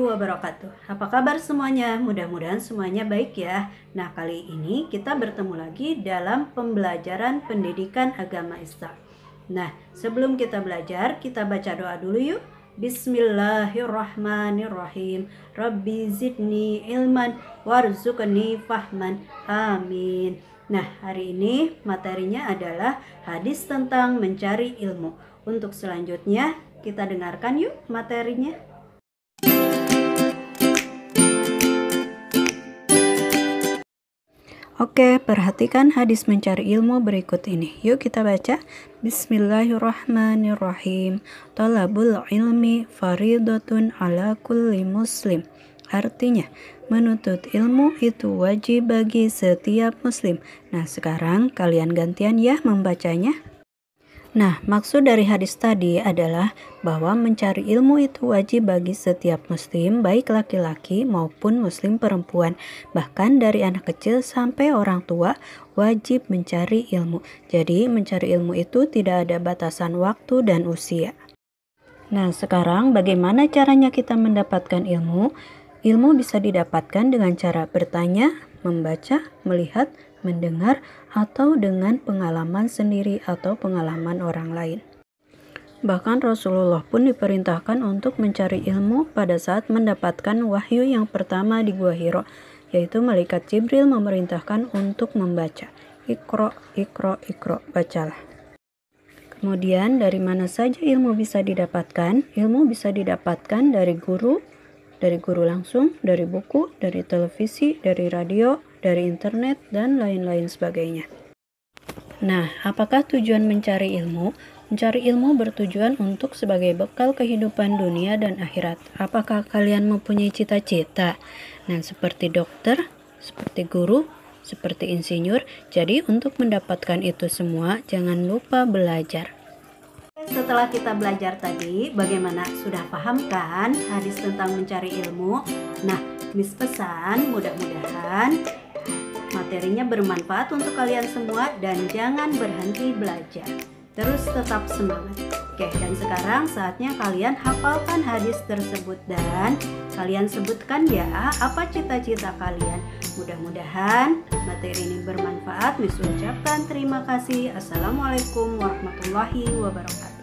wabarakatuh. Apa kabar semuanya? Mudah-mudahan semuanya baik ya. Nah, kali ini kita bertemu lagi dalam pembelajaran pendidikan agama Islam. Nah, sebelum kita belajar, kita baca doa dulu yuk. Bismillahirrahmanirrahim. Rabbi zidni ilman warzuqni fahman. Amin. Nah, hari ini materinya adalah hadis tentang mencari ilmu. Untuk selanjutnya, kita dengarkan yuk materinya. Oke, perhatikan hadis mencari ilmu berikut ini. Yuk kita baca. Bismillahirrahmanirrahim. Talabul ilmi faridatun ala kulli muslim. Artinya, menuntut ilmu itu wajib bagi setiap muslim. Nah, sekarang kalian gantian ya membacanya. Nah, maksud dari hadis tadi adalah bahwa mencari ilmu itu wajib bagi setiap muslim, baik laki-laki maupun muslim perempuan. Bahkan dari anak kecil sampai orang tua wajib mencari ilmu. Jadi, mencari ilmu itu tidak ada batasan waktu dan usia. Nah, sekarang bagaimana caranya kita mendapatkan ilmu? Ilmu bisa didapatkan dengan cara bertanya, membaca, melihat, mendengar, atau dengan pengalaman sendiri atau pengalaman orang lain. Bahkan Rasulullah pun diperintahkan untuk mencari ilmu pada saat mendapatkan wahyu yang pertama di Gua Hiro, yaitu malaikat Jibril memerintahkan untuk membaca. Ikro, ikro, ikro, bacalah. Kemudian dari mana saja ilmu bisa didapatkan? Ilmu bisa didapatkan dari guru, dari guru langsung, dari buku, dari televisi, dari radio, dari internet, dan lain-lain sebagainya. Nah, apakah tujuan mencari ilmu? Mencari ilmu bertujuan untuk sebagai bekal kehidupan dunia dan akhirat. Apakah kalian mempunyai cita-cita? Nah, seperti dokter, seperti guru, seperti insinyur. Jadi, untuk mendapatkan itu semua, jangan lupa belajar. Setelah kita belajar tadi, bagaimana sudah paham kan hadis tentang mencari ilmu? Nah, Miss pesan mudah-mudahan materinya bermanfaat untuk kalian semua dan jangan berhenti belajar. Terus tetap semangat. Oke, dan sekarang saatnya kalian hafalkan hadis tersebut dan kalian sebutkan ya apa cita-cita kalian. Mudah-mudahan materi ini bermanfaat. Miss ucapkan terima kasih. Assalamualaikum warahmatullahi wabarakatuh.